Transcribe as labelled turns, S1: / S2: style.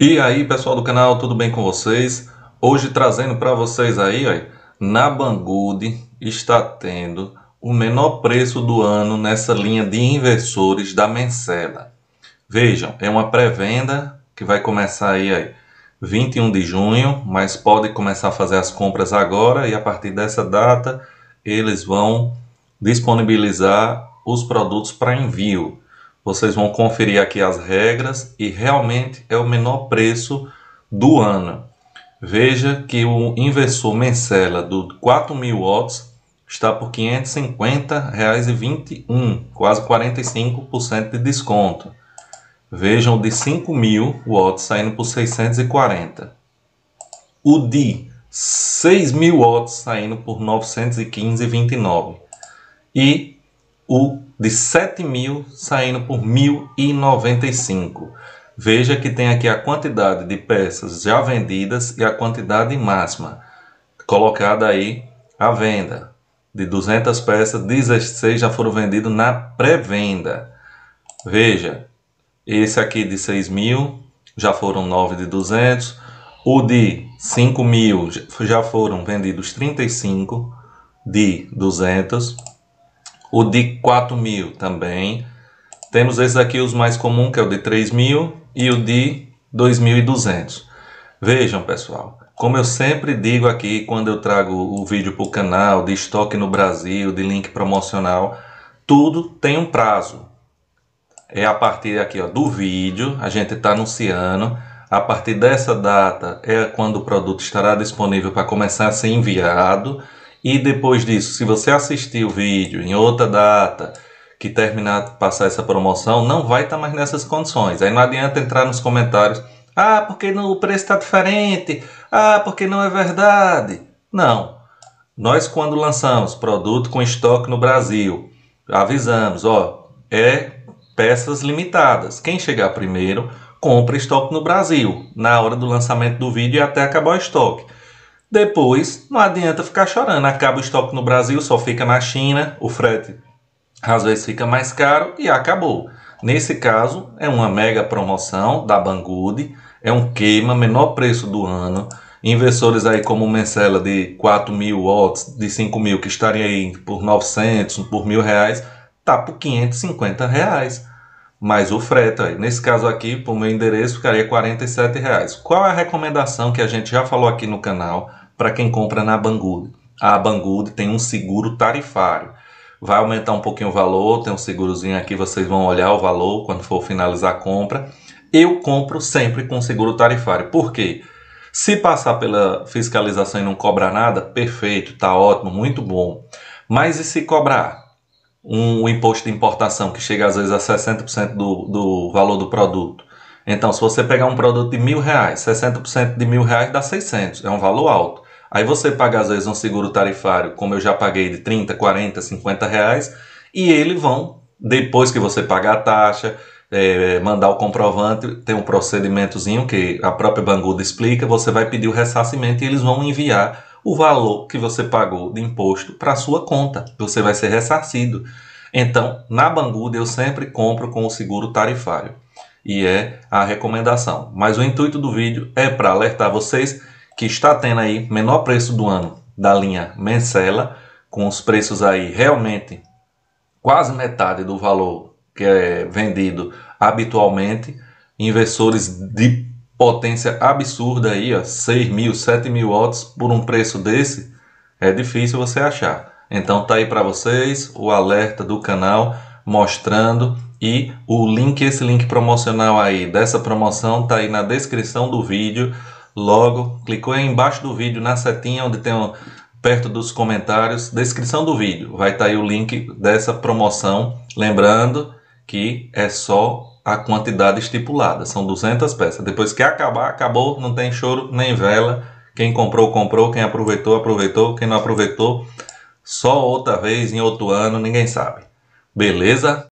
S1: E aí pessoal do canal, tudo bem com vocês? Hoje trazendo para vocês aí, ó, na Banggood está tendo o menor preço do ano nessa linha de inversores da Mencela. Vejam, é uma pré-venda que vai começar aí, aí 21 de junho, mas pode começar a fazer as compras agora e a partir dessa data eles vão disponibilizar os produtos para envio. Vocês vão conferir aqui as regras e realmente é o menor preço do ano. Veja que o inversor Mencela do 4.000 watts está por R$ 550,21, quase 45% de desconto. Vejam o de 5.000 watts saindo por 640. O de 6.000 watts saindo por 915,29. E o de 7 mil saindo por 1.095. Veja que tem aqui a quantidade de peças já vendidas e a quantidade máxima colocada aí à venda. De 200 peças, 16 já foram vendidos na pré-venda. Veja, esse aqui de 6 mil já foram 9 de 200. O de 5 mil já foram vendidos 35 de 200 o de 4 mil também. Temos esses aqui, os mais comuns, que é o de 3 mil e o de 2.200. Vejam, pessoal, como eu sempre digo aqui quando eu trago o vídeo para o canal, de estoque no Brasil, de link promocional, tudo tem um prazo. É a partir aqui ó, do vídeo, a gente está anunciando. A partir dessa data é quando o produto estará disponível para começar a ser enviado. E depois disso, se você assistir o vídeo em outra data que terminar passar essa promoção, não vai estar tá mais nessas condições. Aí não adianta entrar nos comentários, ah, porque o preço está diferente, ah, porque não é verdade. Não. Nós quando lançamos produto com estoque no Brasil, avisamos, ó, é peças limitadas. Quem chegar primeiro, compra estoque no Brasil, na hora do lançamento do vídeo e até acabar o estoque. Depois, não adianta ficar chorando. Acaba o estoque no Brasil, só fica na China, o frete às vezes fica mais caro e acabou. Nesse caso, é uma mega promoção da Banggood, é um queima, menor preço do ano. Investidores aí como Mencela de 4 mil watts, de 5 mil, que estaria aí por 900, por mil reais, tá por 550 reais. Mais o frete, aí. nesse caso aqui, por meu endereço, ficaria 47 reais. Qual é a recomendação que a gente já falou aqui no canal? Para quem compra na Banggood. A Banggood tem um seguro tarifário. Vai aumentar um pouquinho o valor, tem um segurozinho aqui, vocês vão olhar o valor quando for finalizar a compra. Eu compro sempre com seguro tarifário. Por quê? Se passar pela fiscalização e não cobrar nada, perfeito, tá ótimo, muito bom. Mas e se cobrar um imposto de importação que chega às vezes a 60% do, do valor do produto? Então, se você pegar um produto de mil reais, 60% de mil reais dá 600, é um valor alto. Aí você paga às vezes um seguro tarifário, como eu já paguei de 30, 40, 50 reais, e eles vão, depois que você pagar a taxa, é, mandar o comprovante, tem um procedimentozinho que a própria Banguda explica, você vai pedir o ressarcimento e eles vão enviar o valor que você pagou de imposto para sua conta. Você vai ser ressarcido. Então, na Banguda eu sempre compro com o seguro tarifário e é a recomendação. Mas o intuito do vídeo é para alertar vocês que está tendo aí menor preço do ano da linha Mencela, com os preços aí realmente quase metade do valor que é vendido habitualmente, inversores de potência absurda aí, ó, 6 mil, 7 mil watts por um preço desse, é difícil você achar. Então tá aí para vocês o alerta do canal mostrando e o link, esse link promocional aí dessa promoção tá aí na descrição do vídeo. Logo, clicou aí embaixo do vídeo na setinha onde tem um, perto dos comentários, descrição do vídeo. Vai estar tá aí o link dessa promoção. Lembrando que é só a quantidade estipulada, são 200 peças. Depois que acabar, acabou, não tem choro nem vela. Quem comprou, comprou. Quem aproveitou, aproveitou. Quem não aproveitou, só outra vez, em outro ano, ninguém sabe. Beleza?